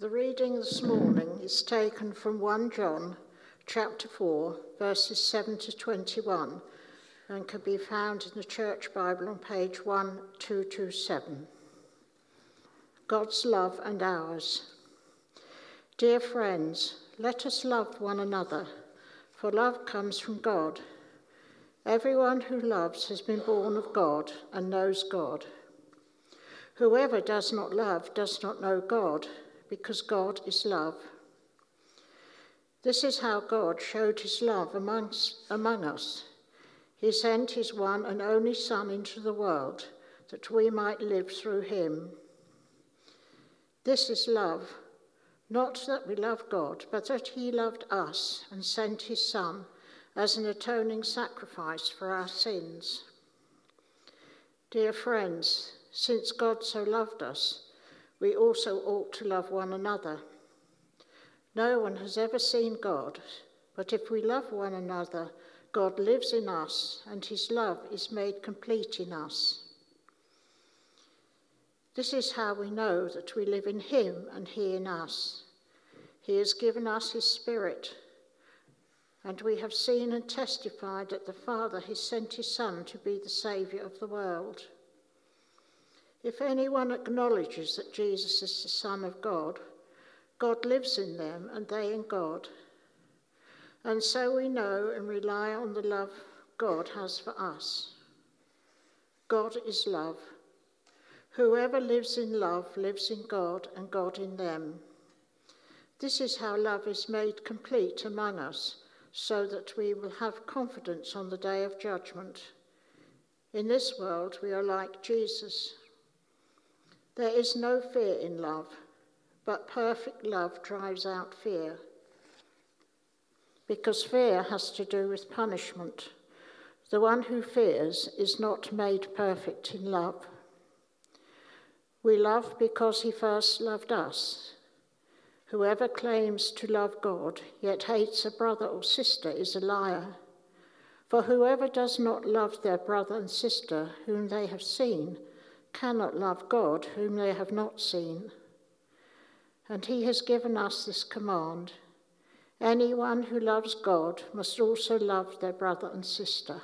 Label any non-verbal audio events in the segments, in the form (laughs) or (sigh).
The reading this morning is taken from 1 John chapter 4, verses 7 to 21, and can be found in the Church Bible on page 1227. God's love and ours. Dear friends, let us love one another, for love comes from God. Everyone who loves has been born of God and knows God. Whoever does not love does not know God because God is love. This is how God showed his love amongst, among us. He sent his one and only Son into the world that we might live through him. This is love, not that we love God, but that he loved us and sent his Son as an atoning sacrifice for our sins. Dear friends, since God so loved us, we also ought to love one another. No one has ever seen God, but if we love one another, God lives in us, and his love is made complete in us. This is how we know that we live in him and he in us. He has given us his Spirit, and we have seen and testified that the Father has sent his Son to be the Saviour of the world. If anyone acknowledges that Jesus is the Son of God, God lives in them and they in God. And so we know and rely on the love God has for us. God is love. Whoever lives in love lives in God and God in them. This is how love is made complete among us, so that we will have confidence on the day of judgment. In this world, we are like Jesus, there is no fear in love, but perfect love drives out fear. Because fear has to do with punishment. The one who fears is not made perfect in love. We love because he first loved us. Whoever claims to love God yet hates a brother or sister is a liar. For whoever does not love their brother and sister whom they have seen cannot love God whom they have not seen. And he has given us this command anyone who loves God must also love their brother and sister.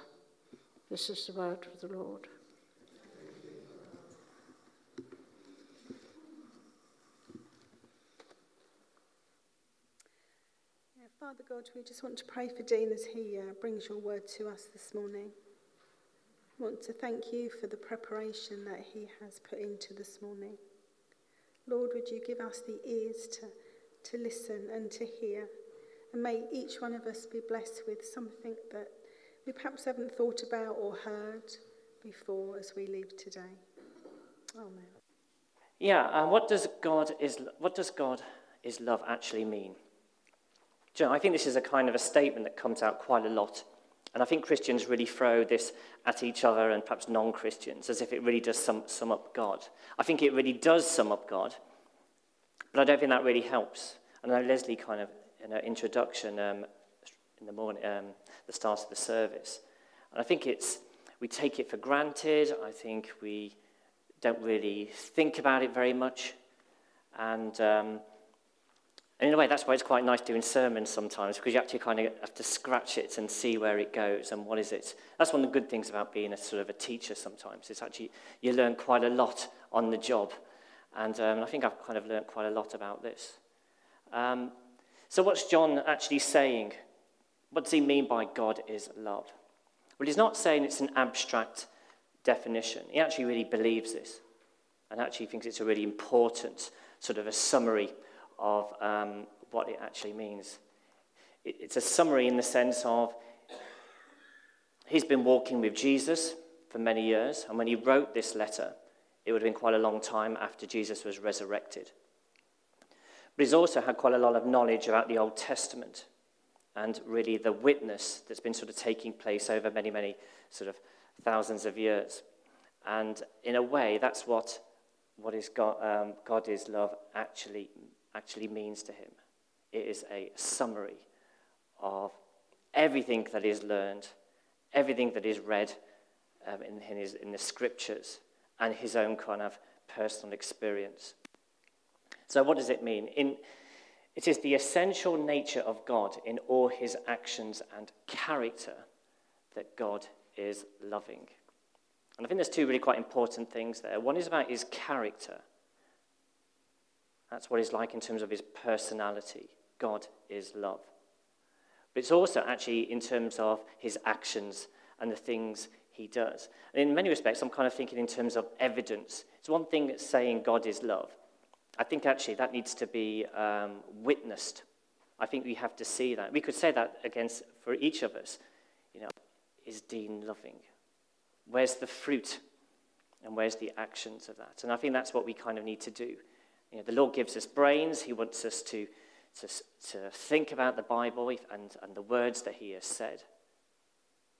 This is the word of the Lord. Father God, we just want to pray for Dean as he uh, brings your word to us this morning want to thank you for the preparation that he has put into this morning. Lord, would you give us the ears to, to listen and to hear? And may each one of us be blessed with something that we perhaps haven't thought about or heard before as we leave today. Amen. Yeah, and what does God is what does God is love actually mean? You know, I think this is a kind of a statement that comes out quite a lot and I think Christians really throw this at each other and perhaps non Christians as if it really does sum, sum up God. I think it really does sum up God, but I don't think that really helps. I know Leslie kind of, in her introduction um, in the morning, um, the start of the service, and I think it's, we take it for granted. I think we don't really think about it very much. And um, and in a way, that's why it's quite nice doing sermons sometimes, because you actually kind of have to scratch it and see where it goes and what is it. That's one of the good things about being a sort of a teacher sometimes. It's actually, you learn quite a lot on the job. And um, I think I've kind of learned quite a lot about this. Um, so what's John actually saying? What does he mean by God is love? Well, he's not saying it's an abstract definition. He actually really believes this and actually thinks it's a really important sort of a summary of um, what it actually means. It, it's a summary in the sense of he's been walking with Jesus for many years, and when he wrote this letter, it would have been quite a long time after Jesus was resurrected. But he's also had quite a lot of knowledge about the Old Testament and really the witness that's been sort of taking place over many, many sort of thousands of years. And in a way, that's what, what is God, um, God is love actually actually means to him. It is a summary of everything that is learned, everything that is read um, in, in, his, in the scriptures, and his own kind of personal experience. So, what does it mean? In, it is the essential nature of God in all his actions and character that God is loving. And I think there's two really quite important things there. One is about his character. That's what he's like in terms of his personality. God is love. But it's also actually in terms of his actions and the things he does. And in many respects, I'm kind of thinking in terms of evidence. It's one thing saying God is love. I think actually that needs to be um, witnessed. I think we have to see that. We could say that against for each of us. You know, is Dean loving? Where's the fruit? And where's the actions of that? And I think that's what we kind of need to do. You know, the Lord gives us brains. He wants us to, to, to think about the Bible and, and the words that He has said.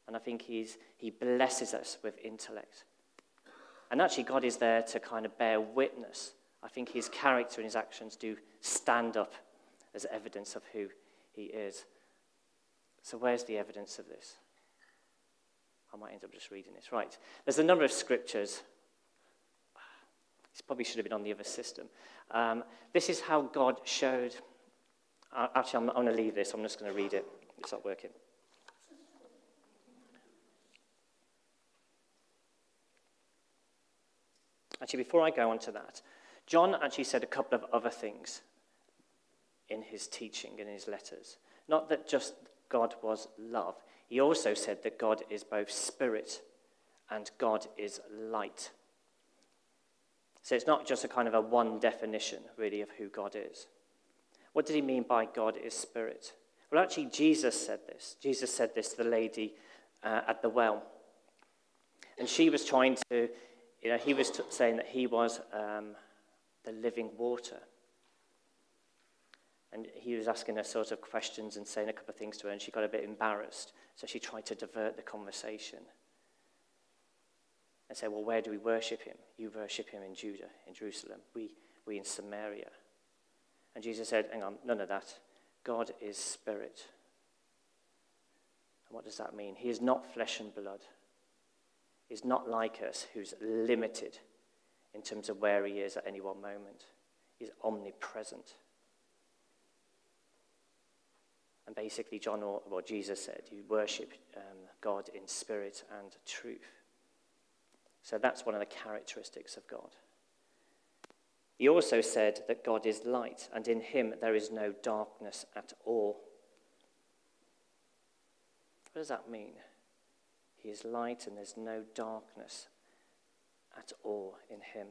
And I think he's, He blesses us with intellect. And actually, God is there to kind of bear witness. I think His character and His actions do stand up as evidence of who He is. So, where's the evidence of this? I might end up just reading this. Right. There's a number of scriptures. This probably should have been on the other system. Um, this is how God showed. Uh, actually, I'm, I'm going to leave this. I'm just going to read it. It's not working. Actually, before I go on to that, John actually said a couple of other things in his teaching, in his letters. Not that just God was love, he also said that God is both spirit and God is light. So it's not just a kind of a one definition, really, of who God is. What did he mean by God is spirit? Well, actually, Jesus said this. Jesus said this to the lady uh, at the well. And she was trying to, you know, he was t- saying that he was um, the living water. And he was asking her sort of questions and saying a couple of things to her, and she got a bit embarrassed. So she tried to divert the conversation and say, Well, where do we worship him? You worship him in Judah, in Jerusalem. We, we in Samaria. And Jesus said, Hang on, none of that. God is spirit. And what does that mean? He is not flesh and blood. He's not like us, who's limited in terms of where he is at any one moment. He's omnipresent. And basically, John or what Jesus said, you worship um, God in spirit and truth. So that's one of the characteristics of God. He also said that God is light, and in him there is no darkness at all. What does that mean? He is light, and there's no darkness at all in him.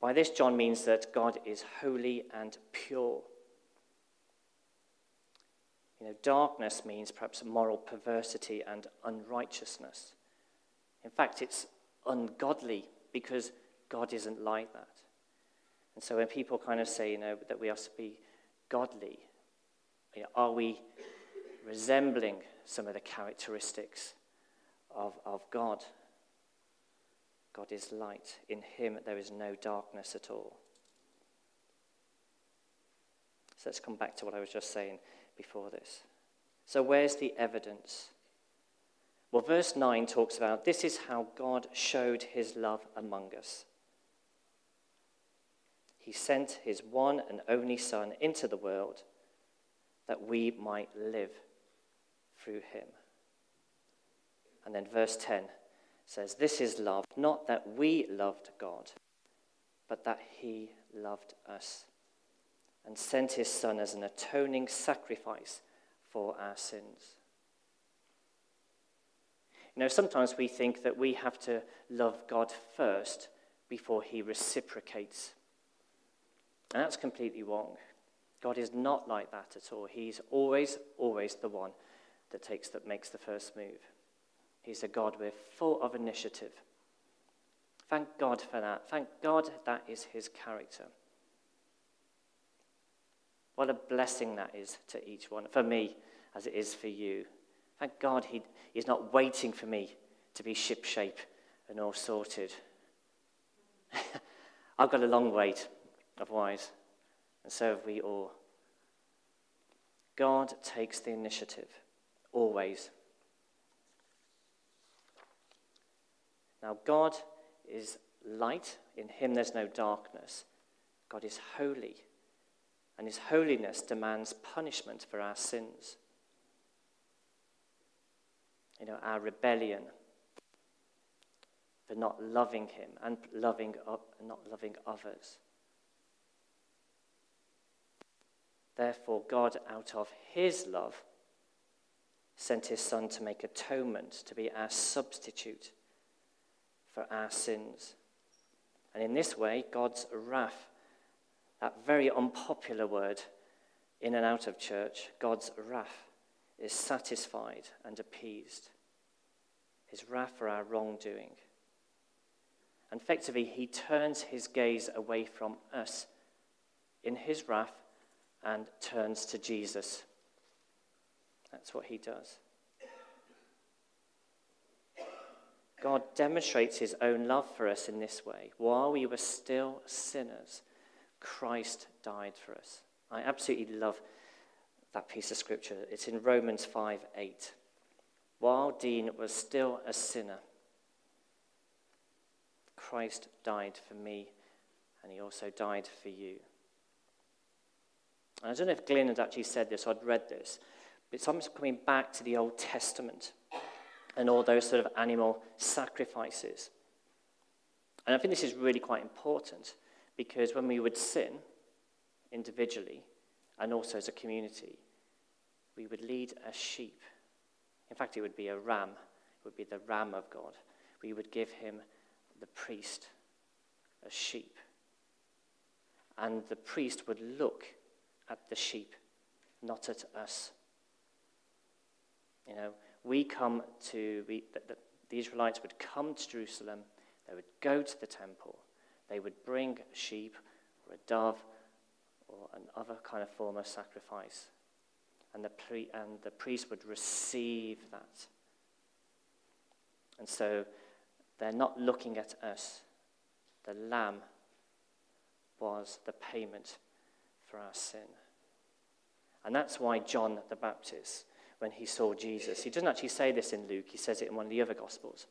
By this, John means that God is holy and pure. You know, darkness means perhaps moral perversity and unrighteousness. In fact, it's ungodly because God isn't like that. And so when people kind of say, you know, that we have to be godly, you know, are we resembling some of the characteristics of, of God? God is light. In him there is no darkness at all. So let's come back to what I was just saying before this. So, where's the evidence? Well, verse 9 talks about this is how God showed his love among us. He sent his one and only Son into the world that we might live through him. And then verse 10 says, This is love, not that we loved God, but that he loved us and sent his Son as an atoning sacrifice for our sins. You know, sometimes we think that we have to love God first before he reciprocates. And that's completely wrong. God is not like that at all. He's always, always the one that takes that makes the first move. He's a God we're full of initiative. Thank God for that. Thank God that is his character. What a blessing that is to each one, for me as it is for you. Thank God he, He's not waiting for me to be shipshape and all sorted. (laughs) I've got a long wait, otherwise, and so have we all. God takes the initiative, always. Now, God is light, in Him there's no darkness. God is holy, and his holiness demands punishment for our sins. You know, our rebellion for not loving him and loving, not loving others. Therefore, God, out of his love, sent his Son to make atonement, to be our substitute for our sins. And in this way, God's wrath, that very unpopular word in and out of church, God's wrath is satisfied and appeased. His wrath for our wrongdoing. And effectively, he turns his gaze away from us in his wrath and turns to Jesus. That's what he does. God demonstrates his own love for us in this way. While we were still sinners, Christ died for us. I absolutely love that piece of scripture. It's in Romans 5 8. While Dean was still a sinner, Christ died for me, and he also died for you. And I don't know if Glyn had actually said this or I'd read this, but it's almost coming back to the Old Testament and all those sort of animal sacrifices. And I think this is really quite important because when we would sin individually and also as a community, we would lead a sheep. In fact, it would be a ram. It would be the ram of God. We would give him the priest a sheep. And the priest would look at the sheep, not at us. You know, we come to, we, the, the, the Israelites would come to Jerusalem, they would go to the temple, they would bring sheep or a dove or another kind of form of sacrifice. And the, and the priest would receive that. And so they're not looking at us. The lamb was the payment for our sin. And that's why John the Baptist, when he saw Jesus, he doesn't actually say this in Luke, he says it in one of the other Gospels.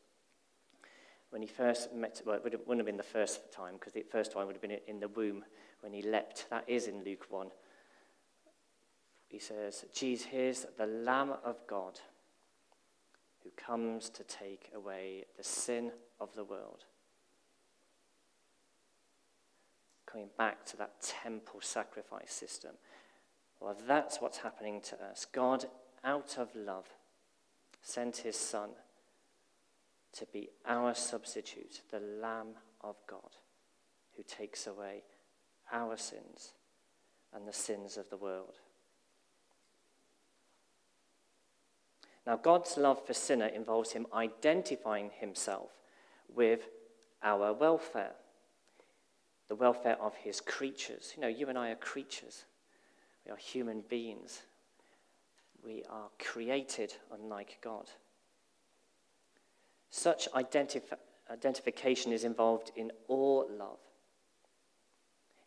When he first met, well, it wouldn't have been the first time, because the first time would have been in the womb when he leapt. That is in Luke 1. He says, Jesus, here's the Lamb of God who comes to take away the sin of the world. Coming back to that temple sacrifice system. Well, that's what's happening to us. God, out of love, sent his Son to be our substitute, the Lamb of God, who takes away our sins and the sins of the world. Now, God's love for sinner involves him identifying himself with our welfare, the welfare of his creatures. You know, you and I are creatures, we are human beings. We are created unlike God. Such identif- identification is involved in all love.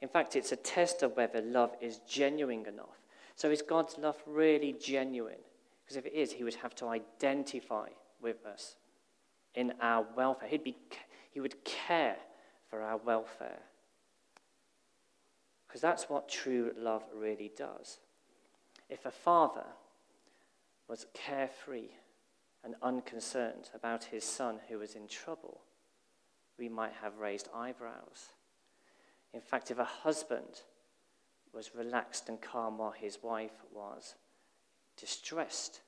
In fact, it's a test of whether love is genuine enough. So, is God's love really genuine? Because if it is, he would have to identify with us in our welfare. He'd be, he would care for our welfare. Because that's what true love really does. If a father was carefree and unconcerned about his son who was in trouble, we might have raised eyebrows. In fact, if a husband was relaxed and calm while his wife was distressed,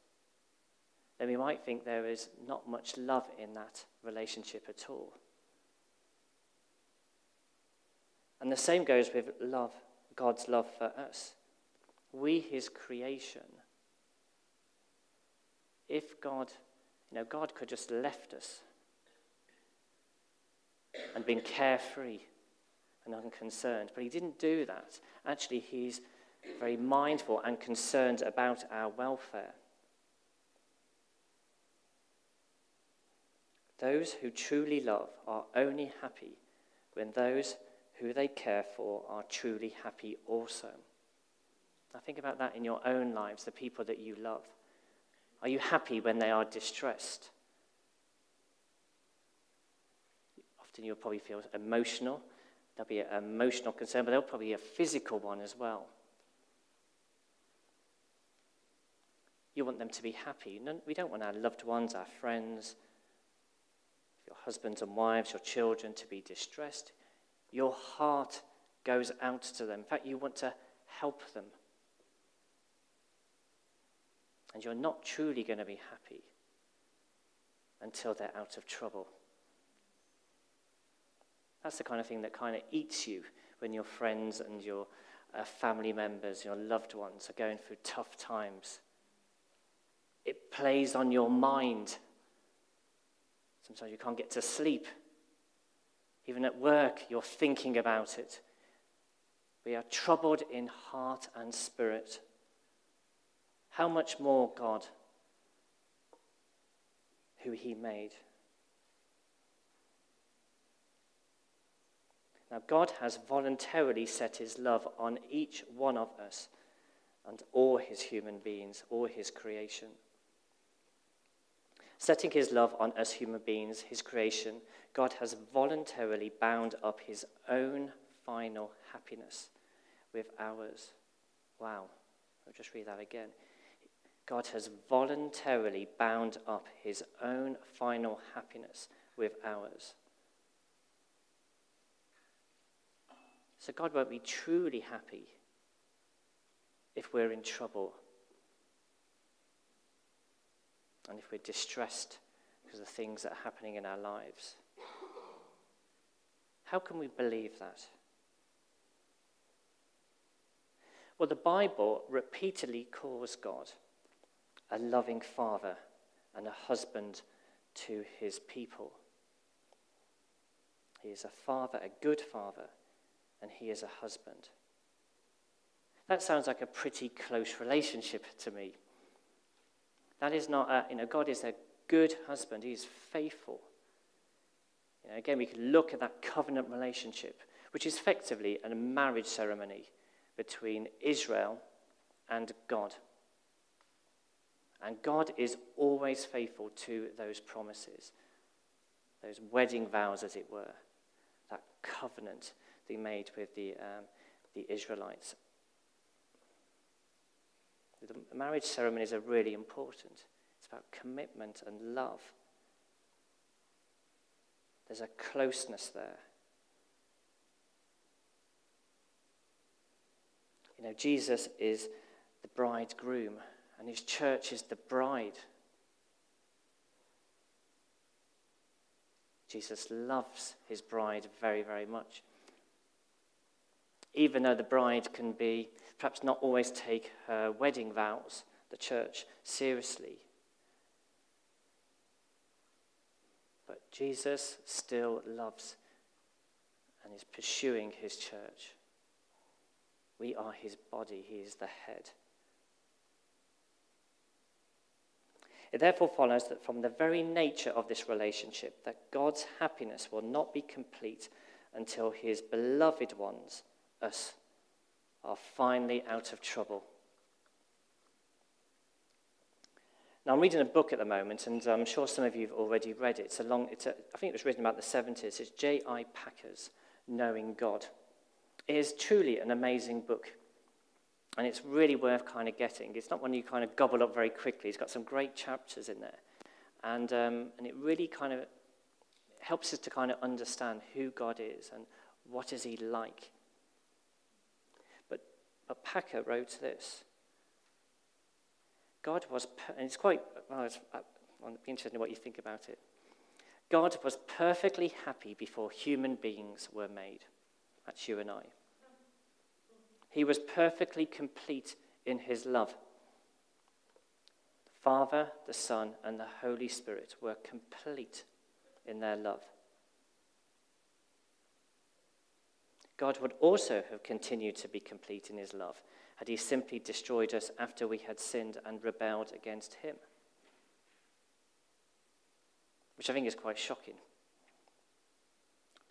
then we might think there is not much love in that relationship at all. And the same goes with love, God's love for us. We, his creation. If God, you know, God could just left us and been carefree and unconcerned, but he didn't do that. Actually, he's very mindful and concerned about our welfare. Those who truly love are only happy when those who they care for are truly happy also. Now, think about that in your own lives, the people that you love. Are you happy when they are distressed? Often you'll probably feel emotional there'll be an emotional concern, but there'll probably be a physical one as well. You want them to be happy. We don't want our loved ones, our friends, your husbands and wives, your children to be distressed. Your heart goes out to them. In fact, you want to help them. And you're not truly going to be happy until they're out of trouble. That's the kind of thing that kind of eats you when your friends and your uh, family members, your loved ones are going through tough times. It plays on your mind. Sometimes you can't get to sleep. Even at work, you're thinking about it. We are troubled in heart and spirit. How much more God, who He made? Now, God has voluntarily set his love on each one of us and all his human beings, all his creation. Setting his love on us human beings, his creation, God has voluntarily bound up his own final happiness with ours. Wow. I'll just read that again. God has voluntarily bound up his own final happiness with ours. So God won't be truly happy if we're in trouble and if we're distressed because of the things that are happening in our lives. How can we believe that? Well, the Bible repeatedly calls God a loving father and a husband to his people. He is a father, a good father and he is a husband. That sounds like a pretty close relationship to me. That is not a, you know, God is a good husband. He's faithful. You know, again, we can look at that covenant relationship, which is effectively a marriage ceremony between Israel and God. And God is always faithful to those promises, those wedding vows, as it were, that covenant they made with the, um, the Israelites. The marriage ceremonies are really important. It's about commitment and love. There's a closeness there. You know, Jesus is the bridegroom, and his church is the bride. Jesus loves his bride very, very much even though the bride can be, perhaps not always take her wedding vows, the church, seriously. But Jesus still loves and is pursuing his church. We are his body, he is the head. It therefore follows that from the very nature of this relationship, that God's happiness will not be complete until his beloved ones us are finally out of trouble. Now, I'm reading a book at the moment, and I'm sure some of you have already read it. It's a long, it's a, I think it was written about the 70s. It's J.I. Packer's Knowing God. It is truly an amazing book, and it's really worth kind of getting. It's not one you kind of gobble up very quickly. It's got some great chapters in there, and, um, and it really kind of helps us to kind of understand who God is and what is he like. But Packer wrote this God was, and it's quite, well, it's, uh, I'll be interested in what you think about it. God was perfectly happy before human beings were made. That's you and I. He was perfectly complete in his love. The Father, the Son, and the Holy Spirit were complete in their love. God would also have continued to be complete in his love had he simply destroyed us after we had sinned and rebelled against him. Which I think is quite shocking.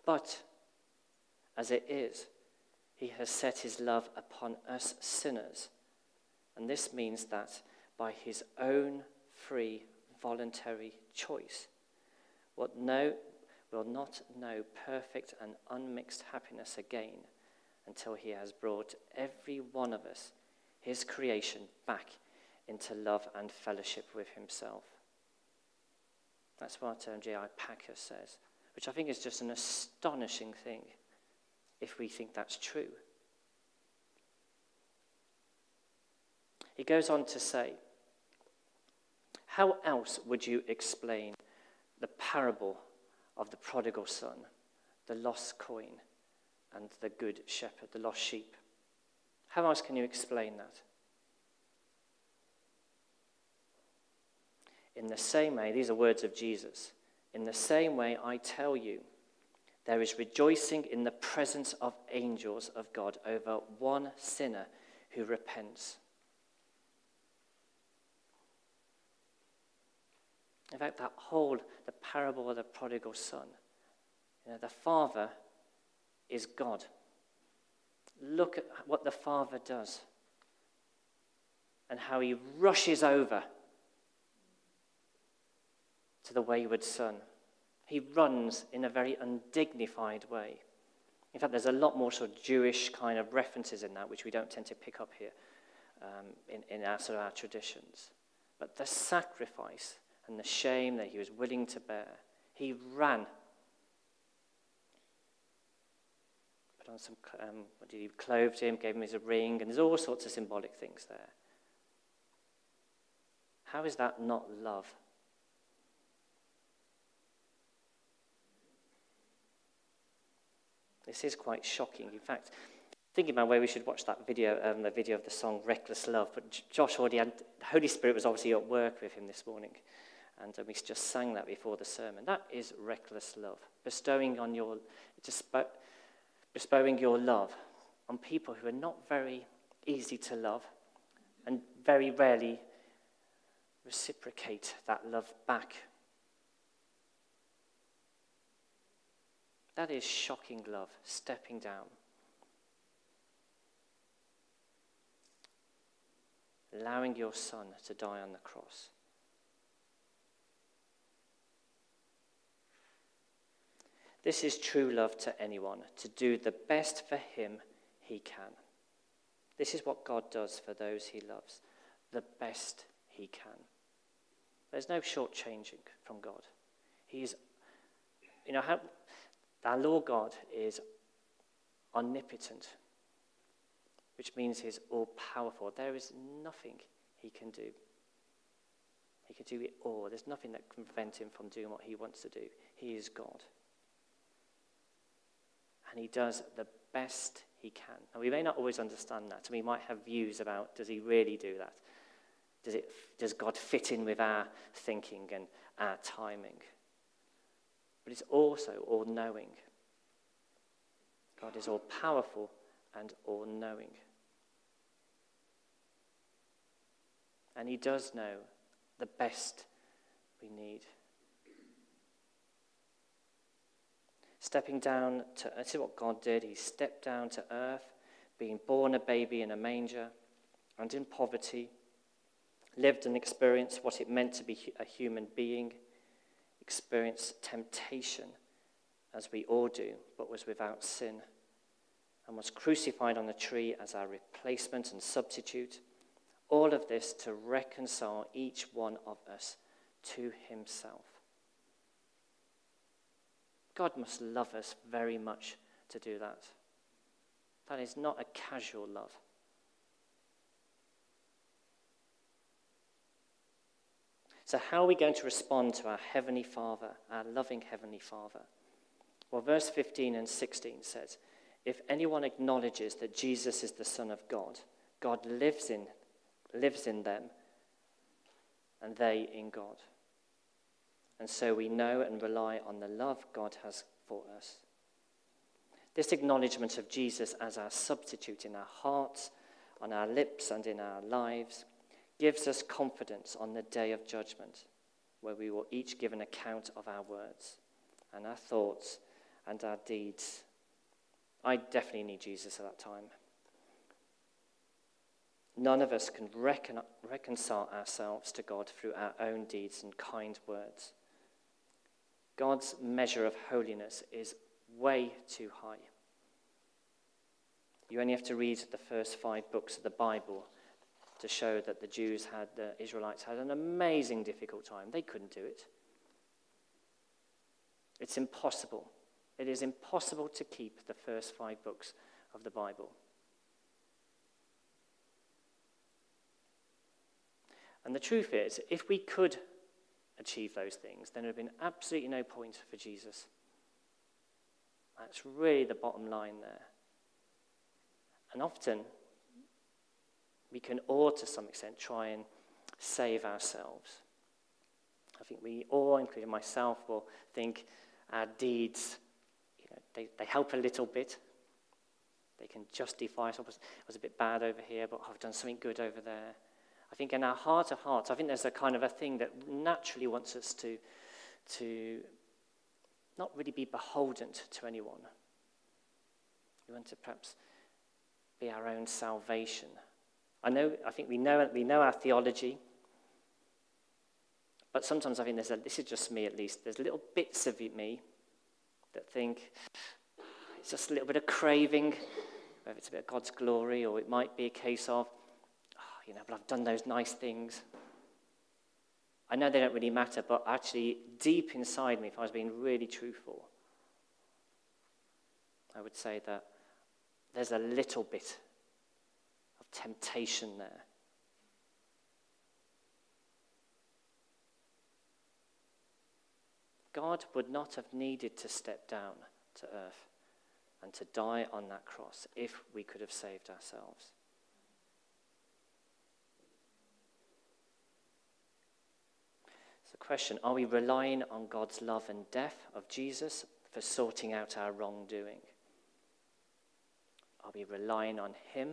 But, as it is, he has set his love upon us sinners. And this means that by his own free, voluntary choice, what no will not know perfect and unmixed happiness again until he has brought every one of us, his creation, back into love and fellowship with himself. That's what um, J.I. Packer says, which I think is just an astonishing thing if we think that's true. He goes on to say, How else would you explain the parable of the prodigal son, the lost coin, and the good shepherd, the lost sheep? How else can you explain that? In the same way, these are words of Jesus. In the same way, I tell you, there is rejoicing in the presence of angels of God over one sinner who repents. In fact, that whole, the parable of the prodigal son, you know, the father is God. Look at what the father does and how he rushes over to the wayward son. He runs in a very undignified way. In fact, there's a lot more sort of Jewish kind of references in that, which we don't tend to pick up here um, in, in our, sort of our traditions. But the sacrifice and the shame that he was willing to bear. He ran. Put on some, um, what did he clothed him, gave him his ring, and there's all sorts of symbolic things there. How is that not love? This is quite shocking. In fact, thinking about where we should watch that video, um, the video of the song Reckless Love, but Josh already had, the Holy Spirit was obviously at work with him this morning. And uh, we just sang that before the sermon. That is reckless love, bestowing on your, bestowing your love on people who are not very easy to love and very rarely reciprocate that love back. That is shocking love, stepping down. Allowing your son to die on the cross. This is true love to anyone, to do the best for him he can. This is what God does for those he loves, the best he can. There's no shortchanging from God. He's, you know, how, our Lord God is omnipotent, which means he's all powerful. There is nothing he can do. He can do it all. There's nothing that can prevent him from doing what he wants to do. He is God and he does the best he can. Now, we may not always understand that, and we might have views about does he really do that? Does, it, does God fit in with our thinking and our timing? But it's also all knowing. God is all powerful and all knowing. And he does know the best we need. Stepping down to, uh, this is what God did. He stepped down to earth, being born a baby in a manger and in poverty, lived and experienced what it meant to be a human being, experienced temptation, as we all do, but was without sin, and was crucified on the tree as our replacement and substitute. All of this to reconcile each one of us to himself. God must love us very much to do that. That is not a casual love. So, how are we going to respond to our Heavenly Father, our loving Heavenly Father? Well, verse 15 and 16 says, If anyone acknowledges that Jesus is the Son of God, God lives in, lives in them, and they in God. And so we know and rely on the love God has for us. This acknowledgement of Jesus as our substitute in our hearts, on our lips, and in our lives gives us confidence on the day of judgment, where we will each give an account of our words and our thoughts and our deeds. I definitely need Jesus at that time. None of us can recon- reconcile ourselves to God through our own deeds and kind words. God's measure of holiness is way too high. You only have to read the first five books of the Bible to show that the Jews had, the Israelites had an amazing difficult time. They couldn't do it. It's impossible. It is impossible to keep the first five books of the Bible. And the truth is, if we could achieve those things, then there would have been absolutely no point for Jesus. That's really the bottom line there. And often, we can all, to some extent, try and save ourselves. I think we all, including myself, will think our deeds, you know, they, they help a little bit. They can justify us. I was, I was a bit bad over here, but I've done something good over there. I think in our heart of hearts, I think there's a kind of a thing that naturally wants us to, to not really be beholden to anyone. We want to perhaps be our own salvation. I know, I think we know, we know our theology, but sometimes I think there's a, this is just me at least, there's little bits of me that think it's just a little bit of craving, whether it's a bit of God's glory or it might be a case of, you know, but I've done those nice things. I know they don't really matter, but actually, deep inside me, if I was being really truthful, I would say that there's a little bit of temptation there. God would not have needed to step down to earth and to die on that cross if we could have saved ourselves. So, the question are we relying on God's love and death of Jesus for sorting out our wrongdoing? Are we relying on Him?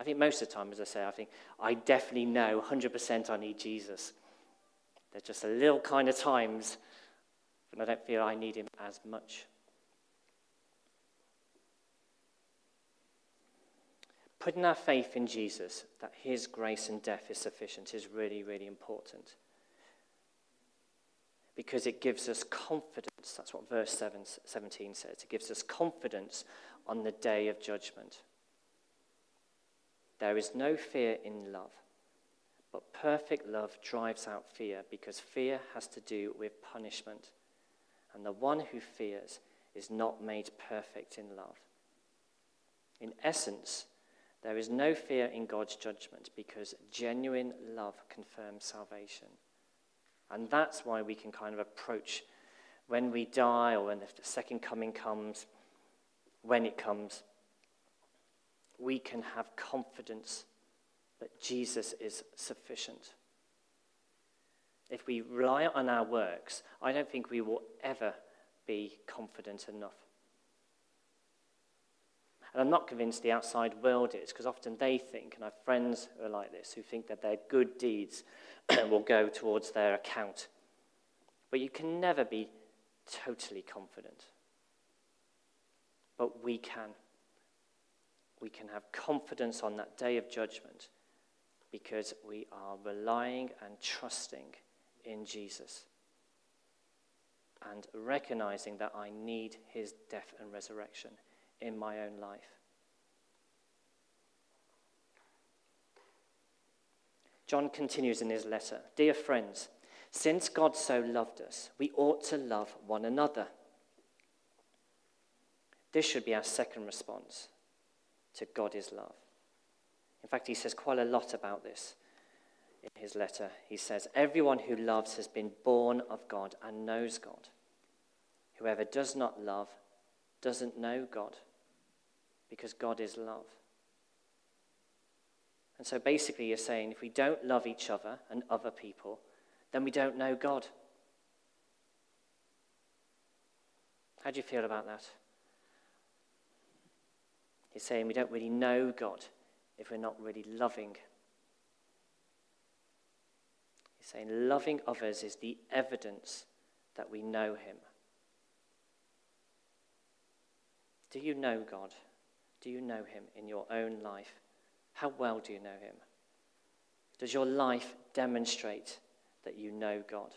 I think most of the time, as I say, I think I definitely know 100% I need Jesus. There's just a little kind of times when I don't feel I need Him as much. Putting our faith in Jesus, that His grace and death is sufficient, is really, really important because it gives us confidence. That's what verse 7, 17 says. It gives us confidence on the day of judgment. There is no fear in love, but perfect love drives out fear because fear has to do with punishment. And the one who fears is not made perfect in love. In essence, there is no fear in God's judgment because genuine love confirms salvation. And that's why we can kind of approach when we die or when the second coming comes, when it comes, we can have confidence that Jesus is sufficient. If we rely on our works, I don't think we will ever be confident enough. And I'm not convinced the outside world is, because often they think, and I have friends who are like this, who think that their good deeds (clears throat) will go towards their account. But you can never be totally confident. But we can. We can have confidence on that day of judgment because we are relying and trusting in Jesus and recognizing that I need his death and resurrection in my own life. John continues in his letter Dear friends, since God so loved us, we ought to love one another. This should be our second response to God is love. In fact, he says quite a lot about this in his letter. He says, Everyone who loves has been born of God and knows God. Whoever does not love doesn't know God because God is love. And so basically, you're saying if we don't love each other and other people, then we don't know God. How do you feel about that? He's saying we don't really know God if we're not really loving. He's saying loving others is the evidence that we know Him. Do you know God? Do you know him in your own life? How well do you know him? Does your life demonstrate that you know God?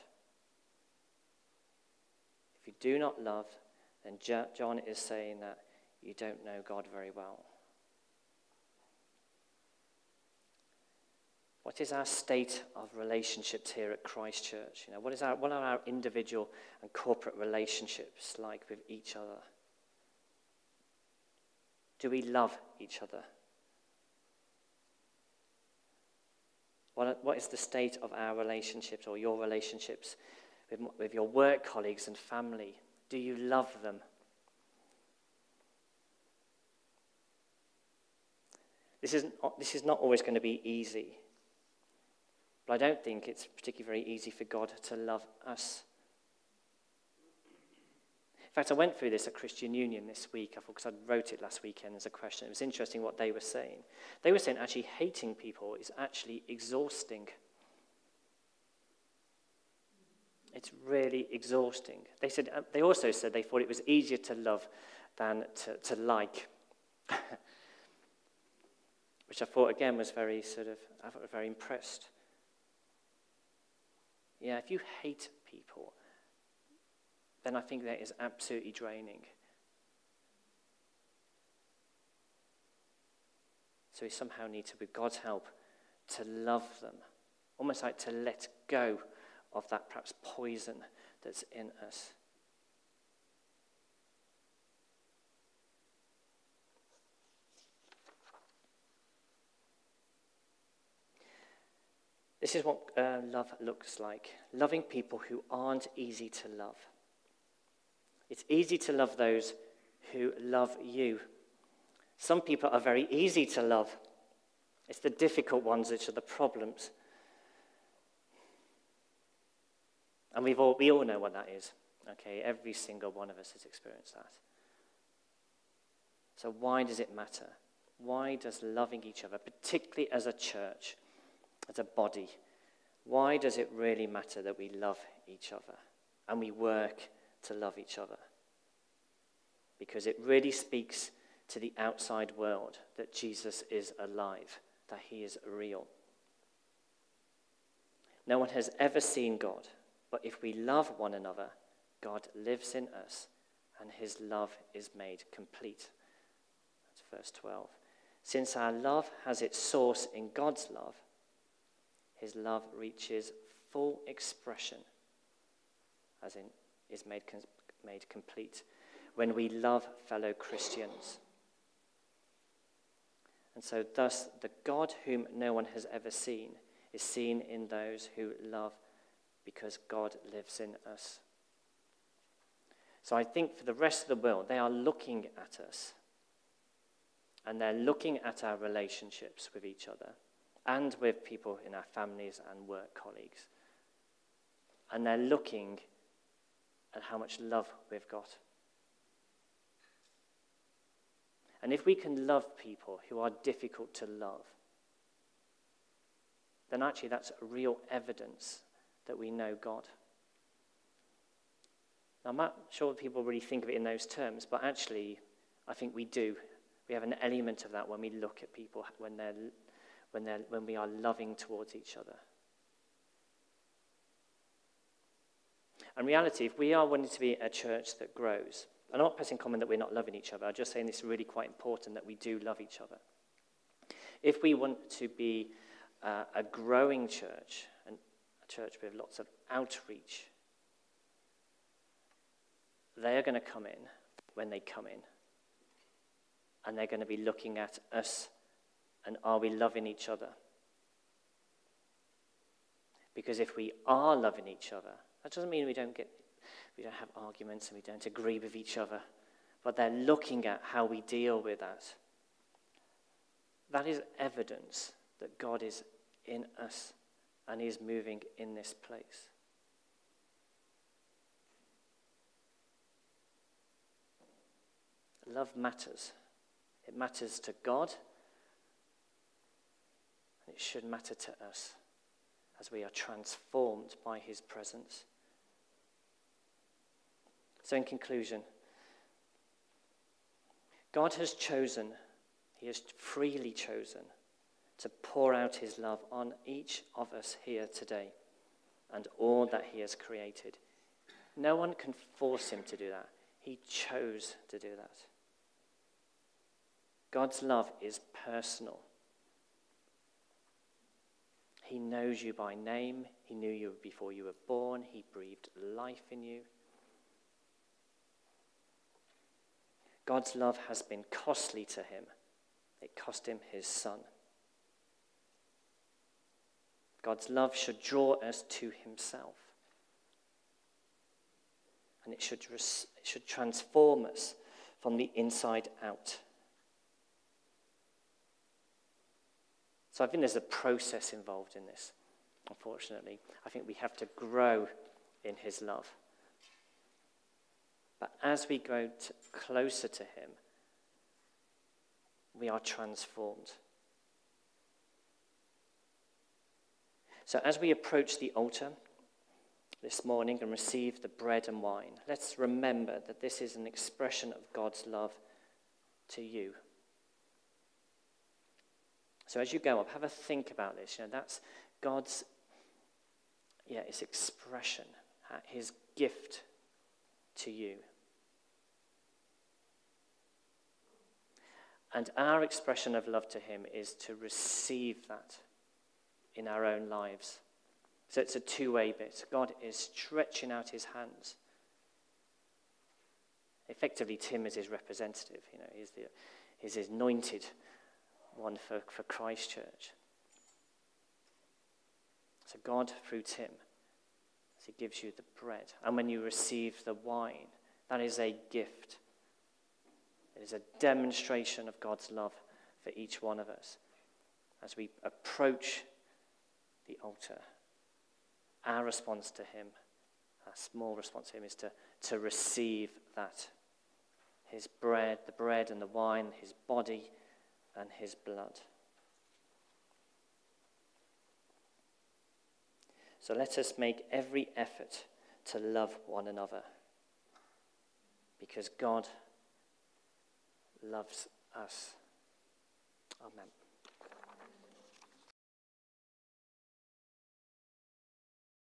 If you do not love, then John is saying that you don't know God very well. What is our state of relationships here at Christ Church? You know, what, is our, what are our individual and corporate relationships like with each other? Do we love each other? What, what is the state of our relationships or your relationships with, with your work colleagues and family? Do you love them? This, isn't, this is not always going to be easy. But I don't think it's particularly very easy for God to love us. In fact, I went through this at Christian Union this week, because I wrote it last weekend as a question. It was interesting what they were saying. They were saying actually hating people is actually exhausting. It's really exhausting. They, said, uh, they also said they thought it was easier to love than to, to like. (laughs) Which I thought, again, was very sort of, I was very impressed. Yeah, if you hate people, then I think that is absolutely draining. So we somehow need to, with God's help, to love them, almost like to let go of that perhaps poison that's in us. This is what uh, love looks like loving people who aren't easy to love. It's easy to love those who love you. Some people are very easy to love. It's the difficult ones which are the problems. And we've all, we all know what that is. Okay, every single one of us has experienced that. So, why does it matter? Why does loving each other, particularly as a church, as a body, why does it really matter that we love each other and we work to love each other? Because it really speaks to the outside world that Jesus is alive, that he is real. No one has ever seen God, but if we love one another, God lives in us and his love is made complete. That's verse 12. Since our love has its source in God's love, his love reaches full expression, as in is made, made complete, when we love fellow Christians. And so, thus, the God whom no one has ever seen is seen in those who love because God lives in us. So, I think for the rest of the world, they are looking at us and they're looking at our relationships with each other and with people in our families and work colleagues. And they're looking at how much love we've got. And if we can love people who are difficult to love, then actually that's real evidence that we know God. Now, I'm not sure people really think of it in those terms, but actually, I think we do. We have an element of that when we look at people when they're when, they're, when we are loving towards each other. In reality, if we are wanting to be a church that grows, I'm not passing comment that we're not loving each other. I'm just saying it's really quite important that we do love each other. If we want to be uh, a growing church, and a church with lots of outreach, they are going to come in when they come in. And they're going to be looking at us and are we loving each other? Because if we are loving each other, that doesn't mean we don't get we don't have arguments and we don't agree with each other, but they're looking at how we deal with that. That is evidence that God is in us and He is moving in this place. Love matters. It matters to God it should matter to us as we are transformed by his presence. So, in conclusion, God has chosen, he has freely chosen to pour out his love on each of us here today and all that he has created. No one can force him to do that. He chose to do that. God's love is personal. He knows you by name. He knew you before you were born. He breathed life in you. God's love has been costly to him. It cost him his son. God's love should draw us to himself. And it should, it should transform us from the inside out. So I think there's a process involved in this, unfortunately. I think we have to grow in his love. But as we grow closer to him, we are transformed. So as we approach the altar this morning and receive the bread and wine, let's remember that this is an expression of God's love to you. So as you go up, have a think about this. You know, that's God's, yeah, his expression, his gift to you. And our expression of love to him is to receive that in our own lives. So it's a two way bit. God is stretching out his hands. Effectively, Tim is his representative. You know, he's, the, he's his anointed one for, for Christchurch. So God, through Tim, he gives you the bread, and when you receive the wine, that is a gift. Is a demonstration of God's love for each one of us. As we approach the altar, our response to Him, our small response to Him, is to, to receive that. His bread, the bread and the wine, His body and his blood. So let us make every effort to love one another because God loves us. Amen.